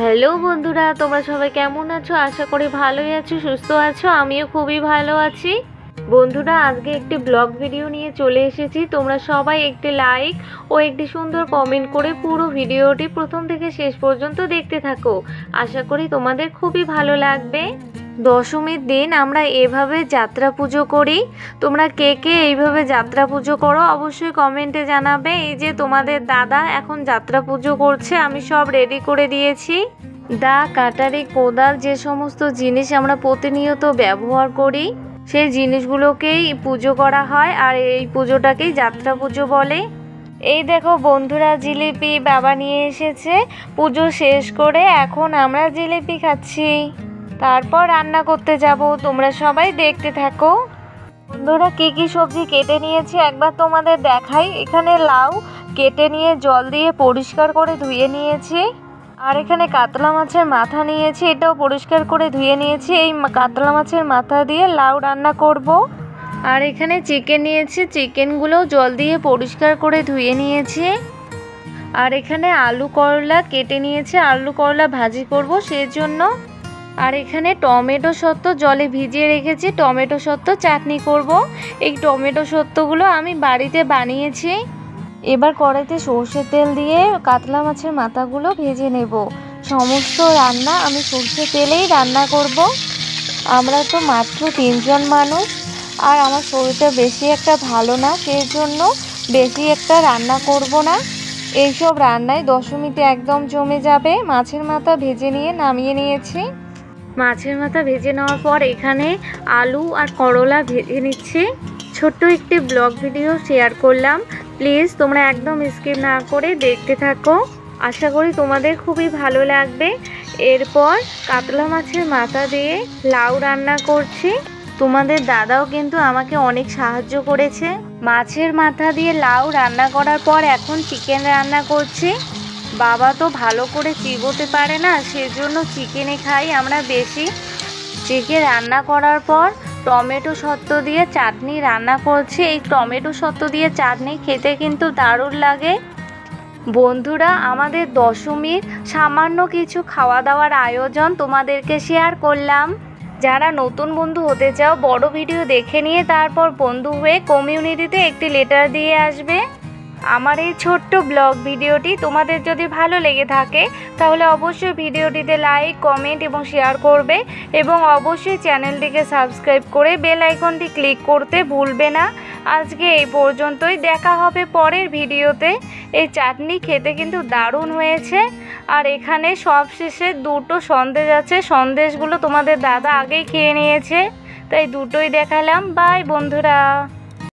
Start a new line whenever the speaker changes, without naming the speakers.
Hello বন্ধুরা, তোমরা সবাই কেমন আছো? আশা করি ভালোই আছো, সুস্থ আছো, আমিও খুবই ভালো আছি। বন্ধুরা, আজকে একটি ব্লগ ভিডিও নিয়ে চলে এসেছি। তোমরা সবাই একটি লাইক ও একটি সুন্দর কমেন্ট করে পুরো ভিডিওটি প্রথম থেকে শেষ পর্যন্ত দেখতে থাকো। আশা করি তোমাদের খুবই ভালো লাগবে। দশমীর দিন আমরা এভাবে যাত্রা পুজো করি। তোমরা কে কে এইভাবে যাত্রা পুজো করো অবশ্যই কমেন্টে জানাবে। এই যে তোমাদের দাদা এখন যাত্রা পুজো করছে, আমি সব রেডি করে দিয়েছি। দা, কাটারি, কোদাল যে সমস্ত জিনিস আমরা প্রতিনিয়ত ব্যবহার করি, সেই জিনিসগুলোকেই পুজো করা হয় আর এই পুজোটাকেই যাত্রা পুজো বলে। এই দেখো বন্ধুরা জিলিপি বাবা নিয়ে এসেছে, পুজো শেষ করে এখন আমরা জিলিপি খাচ্ছি। তারপর রান্না করতে যাব। তোমরা সবাই দেখতে থাকো। বন্ধুরা, কি কি সবজি কেটে নিয়েছি একবার তোমাদের দেখাই। এখানে লাউ কেটে নিয়ে জল দিয়ে পরিষ্কার করে ধুয়ে নিয়েছি। আর এখানে কাতলা মাছের মাথা নিয়েছি, এটাও পরিষ্কার করে ধুয়ে নিয়েছি। এই কাতলা মাছের মাথা দিয়ে লাউ রান্না করব। আর এখানে চিকেন নিয়েছি, চিকেনগুলো জল দিয়ে পরিষ্কার করে ধুয়ে নিয়েছি। আর এখানে আলু করলা কেটে নিয়েছি, আলু করলা ভাজি করব সেজন্য। আর এখানে টমেটো সত্ত্ব জলে ভিজিয়ে রেখেছি। টমেটো সত্ত্ব চাটনি করব। এই টমেটো সত্ত্বগুলো আমি বাড়িতে বানিয়েছি। এবার কড়াইতে সর্ষের তেল দিয়ে কাতলা মাছের মাথাগুলো ভেজে নেব। সমস্ত রান্না আমি সর্ষের তেলেই রান্না করব। আমরা তো মাত্র তিনজন মানুষ আর আমার শরীরটা বেশি একটা ভালো না সেই জন্য বেশি একটা রান্না করব না। এইসব রান্নায় দশমীতে একদম জমে যাবে। মাছের মাথা ভেজে নিয়ে নামিয়ে নিয়েছি। মাছের মাথা ভেজে নেওয়ার পর এখানে আলু আর করলা ভেজে নিচ্ছি। ছোট্ট একটি ব্লগ ভিডিও শেয়ার করলাম। প্লিজ তোমরা একদম স্কিপ না করে দেখতে থাকো। আশা করি তোমাদের খুবই ভালো লাগবে। এরপর কাতলা মাছের মাথা দিয়ে লাউ রান্না করছি। তোমাদের দাদাও কিন্তু আমাকে অনেক সাহায্য করেছে। মাছের মাথা দিয়ে লাউ রান্না করার পর এখন চিকেন রান্না করছি। বাবা তো ভালো করে চিবোতে পারে না, সেজন্য চিকেনে খাই আমরা বেশি। চিকেন রান্না করার পর টমেটো সত্ত্ব দিয়ে চাটনি রান্না করছি। এই টমেটো সত্ত্ব দিয়ে চাটনি খেতে কিন্তু দারুণ লাগে। বন্ধুরা, আমাদের দশমীর সামান্য কিছু খাওয়া দাওয়ার আয়োজন তোমাদেরকে শেয়ার করলাম। যারা নতুন বন্ধু হতে চাও, বড় ভিডিও দেখে নিয়ে তারপর বন্ধু হয়ে কমিউনিটিতে একটি লেটার দিয়ে আসবে। আমার এই ছোট্ট ব্লগ ভিডিওটি তোমাদের যদি ভালো লেগে থাকে, তাহলে অবশ্যই ভিডিওটিতে লাইক কমেন্ট এবং শেয়ার করবে এবং অবশ্যই চ্যানেলটিকে সাবস্ক্রাইব করে বেল আইকনটি ক্লিক করতে ভুলবে না। আজকে এই পর্যন্তই, দেখা হবে পরের ভিডিওতে। এই চাটনি খেতে কিন্তু দারুণ হয়েছে। আর এখানে সব শেষে দুটো সন্দেশ আছে, সন্দেশগুলো তোমাদের দাদা আগেই খেয়ে নিয়েছে। তাই দুটোই দেখালাম। বাই বন্ধুরা।